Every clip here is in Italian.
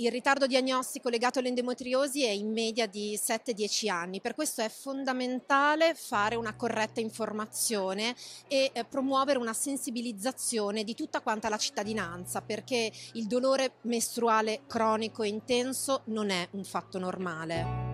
Il ritardo diagnostico legato all'endometriosi è in media di 7-10 anni, per questo è fondamentale fare una corretta informazione e eh, promuovere una sensibilizzazione di tutta quanta la cittadinanza, perché il dolore mestruale cronico e intenso non è un fatto normale.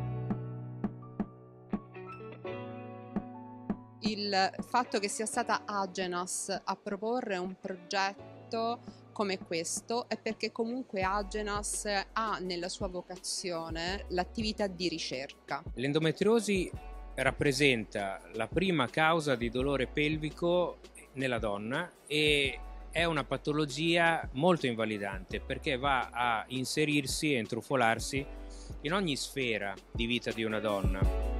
il fatto che sia stata Agenas a proporre un progetto come questo è perché comunque Agenas ha nella sua vocazione l'attività di ricerca. L'endometriosi rappresenta la prima causa di dolore pelvico nella donna e è una patologia molto invalidante perché va a inserirsi e intrufolarsi in ogni sfera di vita di una donna.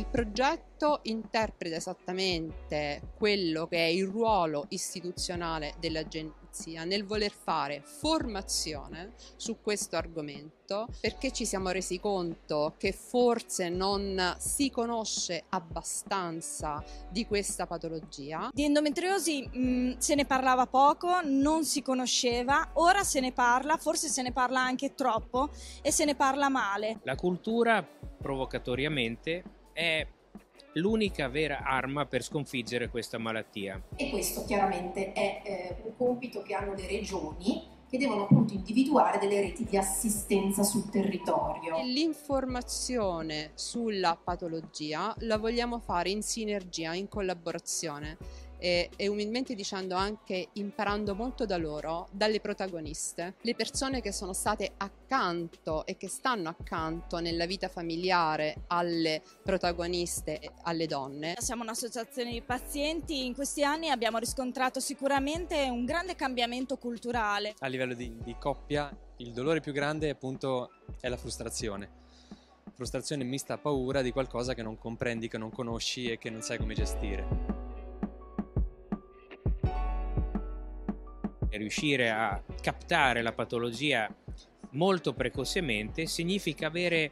Il progetto interpreta esattamente quello che è il ruolo istituzionale dell'agenzia nel voler fare formazione su questo argomento perché ci siamo resi conto che forse non si conosce abbastanza di questa patologia. Di endometriosi mh, mm, se ne parlava poco, non si conosceva, ora se ne parla, forse se ne parla anche troppo e se ne parla male. La cultura provocatoriamente è l'unica vera arma per sconfiggere questa malattia. E questo chiaramente è eh, un compito che hanno le regioni che devono appunto individuare delle reti di assistenza sul territorio. L'informazione sulla patologia la vogliamo fare in sinergia, in collaborazione e, e, umilmente dicendo anche imparando molto da loro, dalle protagoniste, le persone che sono state accanto e che stanno accanto nella vita familiare alle protagoniste, alle donne. Siamo un'associazione di pazienti, in questi anni abbiamo riscontrato sicuramente un grande cambiamento culturale. A livello di, di coppia il dolore più grande appunto è la frustrazione frustrazione mista a paura di qualcosa che non comprendi, che non conosci e che non sai come gestire. Riuscire a captare la patologia molto precocemente significa avere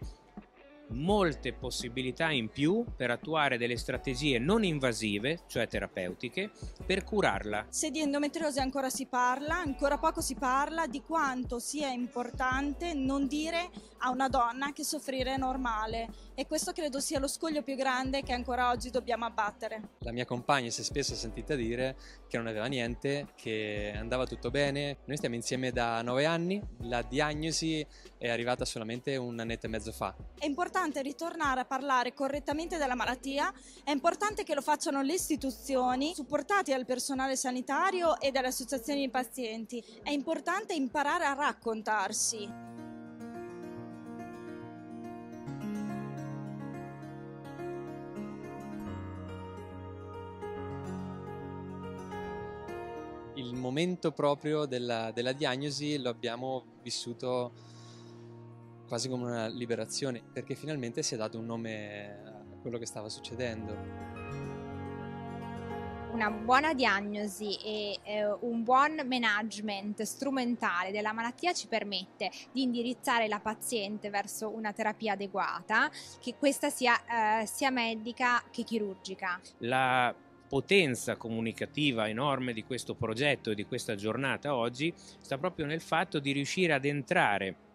molte possibilità in più per attuare delle strategie non invasive, cioè terapeutiche, per curarla. Se di endometriosi ancora si parla, ancora poco si parla di quanto sia importante non dire a una donna che soffrire è normale e questo credo sia lo scoglio più grande che ancora oggi dobbiamo abbattere. La mia compagna si è spesso sentita dire che non aveva niente, che andava tutto bene. Noi stiamo insieme da nove anni, la diagnosi è arrivata solamente un annetto e mezzo fa. È importante ritornare a parlare correttamente della malattia, è importante che lo facciano le istituzioni, supportate dal personale sanitario e dalle associazioni di pazienti. È importante imparare a raccontarsi. il momento proprio della, della diagnosi lo abbiamo vissuto quasi come una liberazione, perché finalmente si è dato un nome a quello che stava succedendo una buona diagnosi e eh, un buon management strumentale della malattia ci permette di indirizzare la paziente verso una terapia adeguata, che questa sia eh, sia medica che chirurgica. La potenza comunicativa enorme di questo progetto e di questa giornata oggi sta proprio nel fatto di riuscire ad entrare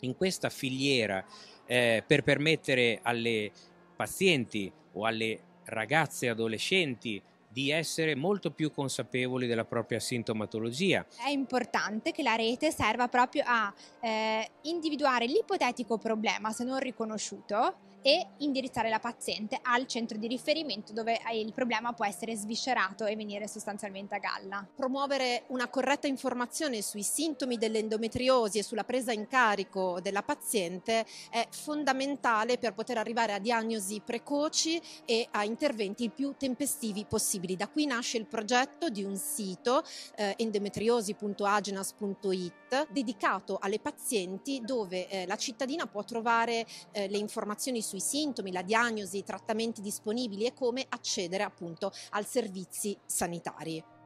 in questa filiera eh, per permettere alle pazienti o alle ragazze adolescenti di essere molto più consapevoli della propria sintomatologia. È importante che la rete serva proprio a eh, individuare l'ipotetico problema se non riconosciuto e indirizzare la paziente al centro di riferimento dove il problema può essere sviscerato e venire sostanzialmente a galla. Promuovere una corretta informazione sui sintomi dell'endometriosi e sulla presa in carico della paziente è fondamentale per poter arrivare a diagnosi precoci e a interventi il più tempestivi possibili. Da qui nasce il progetto di un sito eh, endometriosi.agenas.it dedicato alle pazienti dove eh, la cittadina può trovare eh, le informazioni sui sintomi, la diagnosi, i trattamenti disponibili e come accedere appunto ai servizi sanitari.